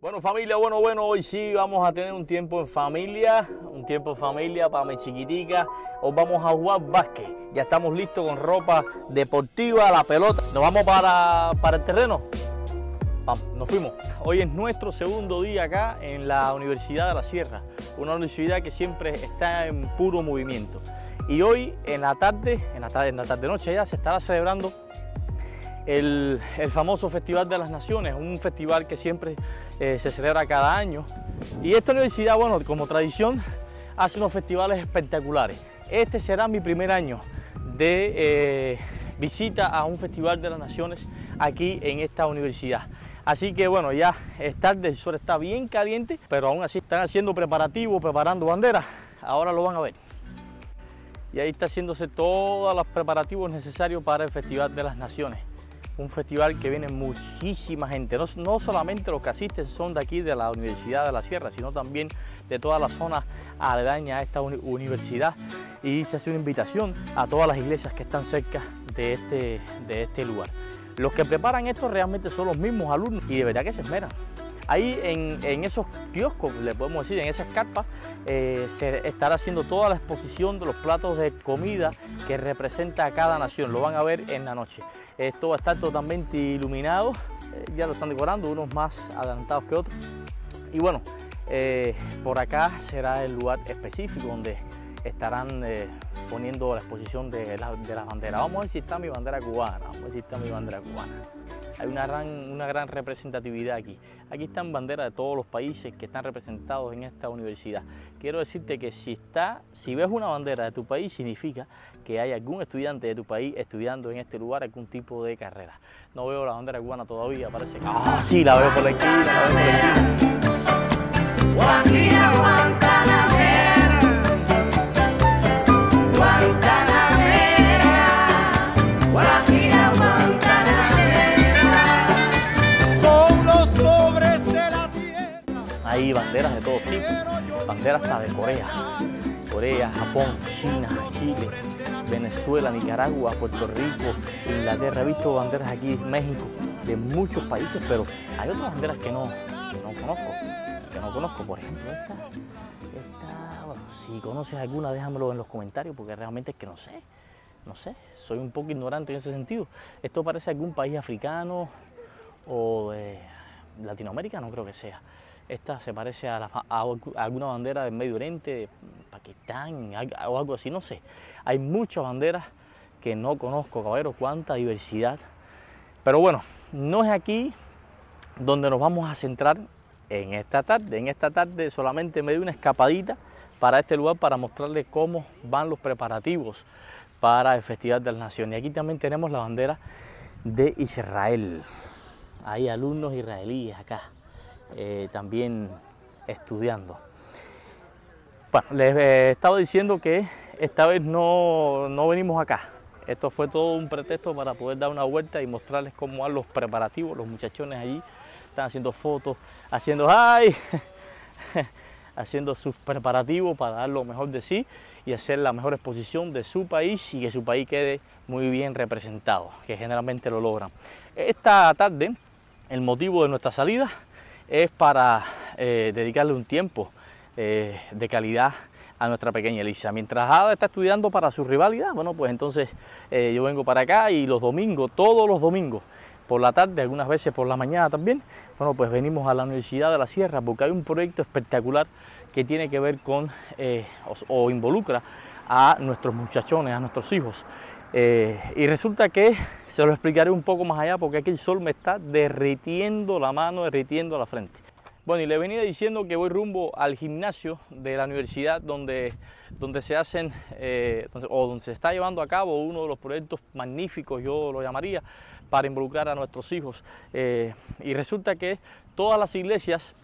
Bueno familia, bueno, bueno, hoy sí vamos a tener un tiempo en familia, un tiempo en familia para mi chiquitica. Hoy vamos a jugar básquet. Ya estamos listos con ropa deportiva, la pelota. Nos vamos para, para el terreno. Vamos, nos fuimos. Hoy es nuestro segundo día acá en la Universidad de la Sierra, una universidad que siempre está en puro movimiento. Y hoy en la tarde, en la tarde, en la tarde noche ya se estará celebrando el, famoso Festival de las Naciones, un festival que siempre eh, se celebra cada año. Y esta universidad, bueno, como tradición, hace unos festivales espectaculares. Este será mi primer año de eh, visita a un Festival de las Naciones aquí en esta universidad. Así que bueno, ya es tarde, el sol está bien caliente, pero aún así están haciendo preparativos, preparando banderas. Ahora lo van a ver. Y ahí está haciéndose todos los preparativos necesarios para el Festival de las Naciones un festival que viene muchísima gente, no, solamente los que asisten son de aquí de la Universidad de la Sierra, sino también de toda la zona aledaña a esta universidad y se hace una invitación a todas las iglesias que están cerca de este, de este lugar. Los que preparan esto realmente son los mismos alumnos y de verdad que se esmeran. Ahí en, esos kioscos, le podemos decir, en esas carpas, eh, se estará haciendo toda la exposición de los platos de comida que representa a cada nación. Lo van a ver en la noche. Esto va a estar totalmente iluminado. Eh, ya lo están decorando, unos más adelantados que otros. Y bueno, eh, por acá será el lugar específico donde estarán poniendo la exposición de de la bandera. Vamos a ver si está mi bandera cubana, vamos a ver si está mi bandera cubana hay una gran, una gran representatividad aquí. Aquí están banderas de todos los países que están representados en esta universidad. Quiero decirte que si, está, si ves una bandera de tu país, significa que hay algún estudiante de tu país estudiando en este lugar algún tipo de carrera. No veo la bandera cubana todavía, parece que... ¡Ah, sí! La veo por esquina, la veo por. Hay banderas de todos tipos, banderas hasta de Corea, Corea, Japón, China, Chile, Venezuela, Nicaragua, Puerto Rico, Inglaterra. He visto banderas aquí, México, de muchos países, pero hay otras banderas que no, no conozco, que no conozco. Por ejemplo, esta, esta, bueno, si conoces alguna, déjamelo en los comentarios, porque realmente es que no sé, no sé, soy un poco ignorante en ese sentido. Esto parece algún país africano o de Latinoamérica, no creo que sea. Esta se parece a, alguna bandera del Medio Oriente, de Pakistán o algo así, no sé. Hay muchas banderas que no conozco, caballero, cuánta diversidad. Pero bueno, no es aquí donde nos vamos a centrar en esta tarde. En esta tarde solamente me di una escapadita para este lugar para mostrarles cómo van los preparativos para el Festival de las Naciones. Y aquí también tenemos la bandera de Israel. Hay alumnos israelíes acá. Eh, también estudiando. Bueno, les eh, estaba diciendo que esta vez no, no venimos acá. Esto fue todo un pretexto para poder dar una vuelta y mostrarles cómo van los preparativos. Los muchachones allí están haciendo fotos, haciendo ¡ay! haciendo sus preparativos para dar lo mejor de sí y hacer la mejor exposición de su país y que su país quede muy bien representado, que generalmente lo logran. Esta tarde, el motivo de nuestra salida es para eh, dedicarle un tiempo eh, de calidad a nuestra pequeña Elisa. Mientras Ada está estudiando para su rivalidad, bueno, pues entonces eh, yo vengo para acá y los domingos, todos los domingos, por la tarde, algunas veces por la mañana también, bueno, pues venimos a la Universidad de la Sierra porque hay un proyecto espectacular que tiene que ver con o involucra a nuestros muchachones, a nuestros hijos. Eh, y resulta que se lo explicaré un poco más allá porque aquí el sol me está derritiendo la mano, derritiendo la frente. Bueno, y le venía diciendo que voy rumbo al gimnasio de la universidad donde, donde se hacen, eh, o donde se está llevando a cabo uno de los proyectos magníficos, yo lo llamaría, para involucrar a nuestros hijos. Eh, y resulta que todas las iglesias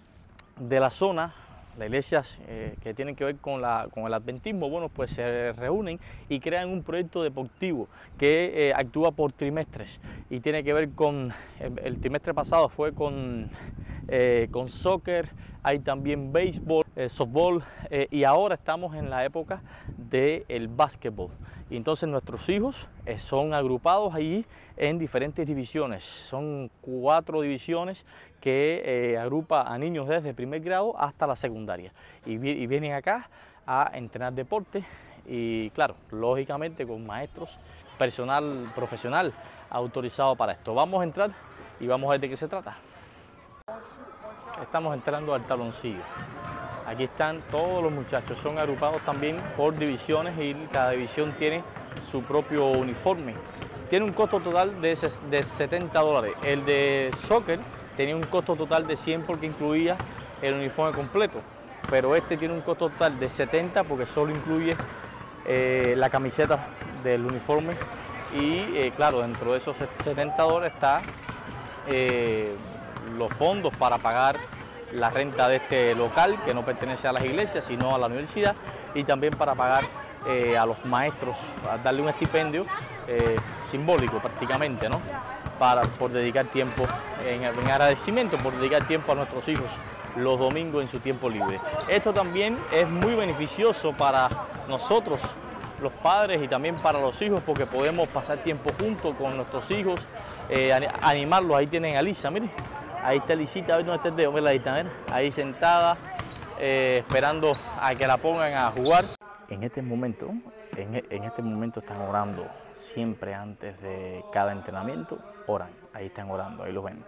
de la zona las iglesias eh, que tienen que ver con, la, con, el adventismo, bueno, pues se reúnen y crean un proyecto deportivo que eh, actúa por trimestres y tiene que ver con, el, trimestre pasado fue con, eh, con soccer, hay también béisbol, softball y ahora estamos en la época del básquetbol. Y entonces nuestros hijos son agrupados allí en diferentes divisiones. Son cuatro divisiones que agrupa a niños desde primer grado hasta la secundaria. Y, vienen acá a entrenar deporte y claro, lógicamente con maestros, personal profesional autorizado para esto. Vamos a entrar y vamos a ver de qué se trata. Estamos entrando al taloncillo. Aquí están todos los muchachos, son agrupados también por divisiones y cada división tiene su propio uniforme. Tiene un costo total de, 70 dólares. El de soccer tenía un costo total de 100 porque incluía el uniforme completo, pero este tiene un costo total de 70 porque solo incluye eh, la camiseta del uniforme y eh, claro, dentro de esos 70 dólares está eh, los fondos para pagar la renta de este local que no pertenece a las iglesias sino a la universidad y también para pagar eh, a los maestros, darle un estipendio eh, simbólico prácticamente, ¿no? Para, por dedicar tiempo, en, en, agradecimiento, por dedicar tiempo a nuestros hijos los domingos en su tiempo libre. Esto también es muy beneficioso para nosotros, los padres, y también para los hijos, porque podemos pasar tiempo juntos con nuestros hijos, eh, animarlos. Ahí tienen a Lisa, miren. Ahí está Lisita, a ver dónde está el dedo, mira ahí está, ahí sentada, eh, esperando a que la pongan a jugar. En este momento, en, en, este momento están orando, siempre antes de cada entrenamiento, oran, ahí están orando, ahí los ven.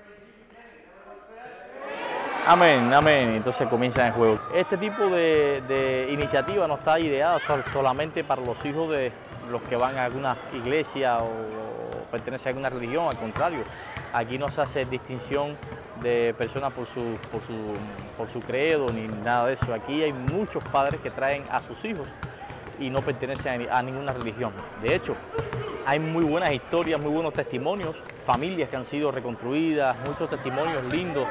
Amén, amén. Entonces comienzan el juego. Este tipo de, iniciativa no está ideada solamente para los hijos de los que van a alguna iglesia o pertenecen a alguna religión, al contrario. Aquí no se hace distinción de personas por su credo ni nada de eso. Aquí hay muchos padres que traen a sus hijos y no pertenecen a, ninguna religión. De hecho, hay muy buenas historias, muy buenos testimonios, familias que han sido reconstruidas, muchos testimonios lindos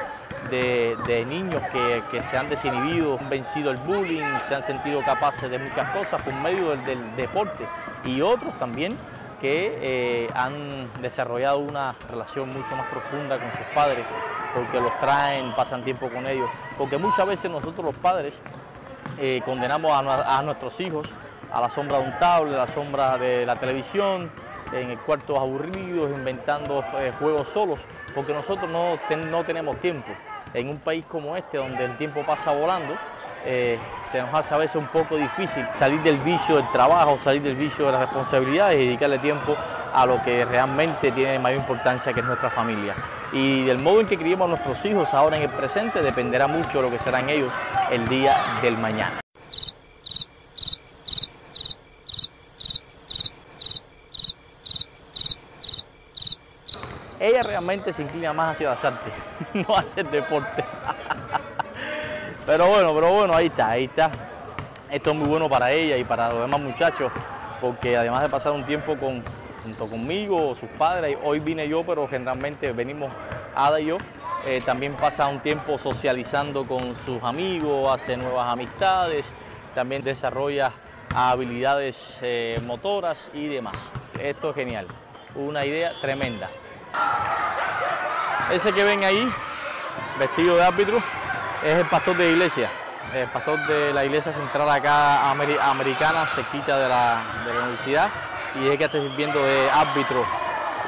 de, niños que, se han desinhibido, han vencido el bullying, se han sentido capaces de muchas cosas por medio del, del deporte y otros también que eh, han desarrollado una relación mucho más profunda con sus padres, porque los traen, pasan tiempo con ellos, porque muchas veces nosotros los padres eh, condenamos a, nuestros hijos a la sombra de un tablet, a la sombra de la televisión, en el cuarto aburridos, inventando eh, juegos solos, porque nosotros no, no tenemos tiempo. En un país como este, donde el tiempo pasa volando, eh, se nos hace a veces un poco difícil salir del vicio del trabajo, salir del vicio de las responsabilidades y dedicarle tiempo a lo que realmente tiene mayor importancia, que es nuestra familia. Y del modo en que criemos a nuestros hijos ahora en el presente dependerá mucho de lo que serán ellos el día del mañana. Ella realmente se inclina más hacia las artes, no hacia el deporte. Pero bueno, pero bueno, ahí está, ahí está. Esto es muy bueno para ella y para los demás muchachos, porque además de pasar un tiempo junto conmigo, sus padres, hoy vine yo, pero generalmente venimos Ada y yo, eh, también pasa un tiempo socializando con sus amigos, hace nuevas amistades, también desarrolla habilidades eh, motoras y demás. Esto es genial, una idea tremenda. Ese que ven ahí, vestido de árbitro, es el pastor de iglesia, el pastor de la iglesia central acá americana, cerquita de la, universidad, y es que está sirviendo de árbitro.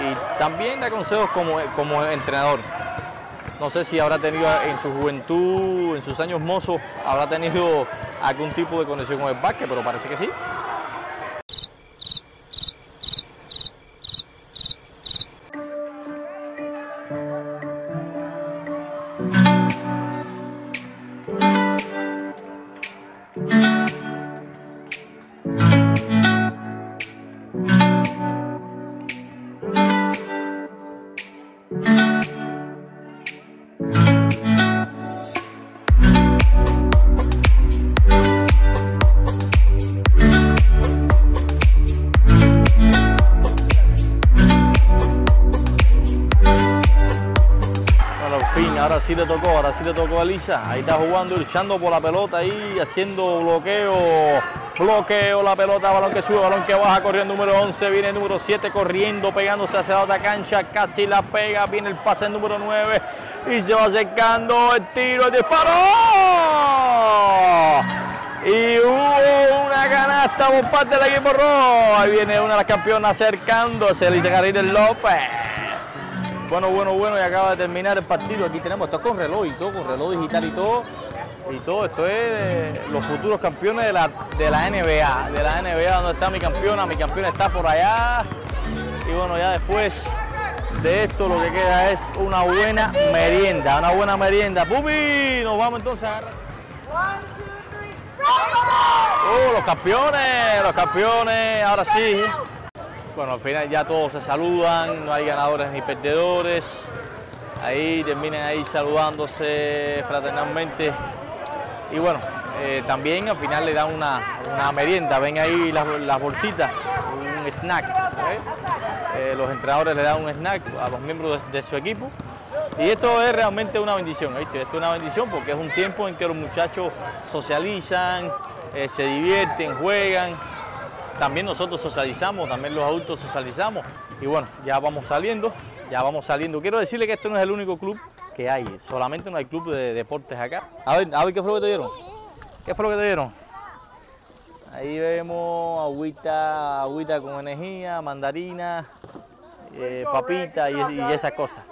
Y también da consejos como, como entrenador. No sé si habrá tenido en su juventud, en sus años mozos, habrá tenido algún tipo de conexión con el básquet, pero parece que sí. Ahora sí le tocó, ahora sí le tocó a Lisa. Ahí está jugando, luchando por la pelota ahí, haciendo bloqueo, bloqueo, la pelota, balón que sube, balón que baja, corriendo número 11, viene número 7 corriendo, pegándose hacia la otra cancha, casi la pega, viene el pase número 9, y se va acercando el tiro, el disparo. Y hubo una canasta por parte del equipo rojo. Ahí viene una de las campeonas acercándose, Elisa Carril López. Bueno, bueno, bueno, y acaba de terminar el partido. Aquí tenemos, esto con reloj y todo, con reloj digital y todo. Y todo, esto es los futuros campeones de la, de la NBA. De la NBA, donde está mi campeona, mi campeona está por allá. Y bueno, ya después de esto lo que queda es una buena merienda, una buena merienda. ¡Pupi! Nos vamos entonces a agarrar. ¡Oh, los campeones! Los campeones, ahora sí. Bueno, al final ya todos se saludan, no hay ganadores ni perdedores. Ahí terminan ahí saludándose fraternalmente. Y bueno, eh, también al final le dan una, una merienda. Ven ahí las, las bolsitas, un snack. ¿eh? Eh, los entrenadores le dan un snack a los miembros de, su equipo. Y esto es realmente una bendición, ¿viste? Esto es una bendición porque es un tiempo en que los muchachos socializan, se divierten, juegan. También nosotros socializamos, también los adultos socializamos. Y bueno, ya vamos saliendo, ya vamos saliendo. Quiero decirle que este no es el único club que hay, solamente no hay club de deportes acá. A ver, a ver qué fue lo que te dieron. ¿Qué fue lo que te dieron? Ahí vemos agüita, agüita con energía, mandarina, eh, papita y, y esas cosas.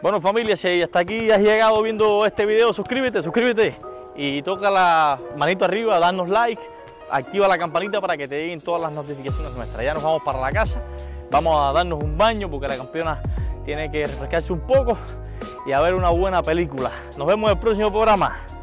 Bueno familia, si hasta aquí has llegado viendo este video, suscríbete, suscríbete y toca la manito arriba, danos like, activa la campanita para que te lleguen todas las notificaciones nuestras. Ya nos vamos para la casa, vamos a darnos un baño porque la campeona tiene que refrescarse un poco y a ver una buena película. Nos vemos en el próximo programa.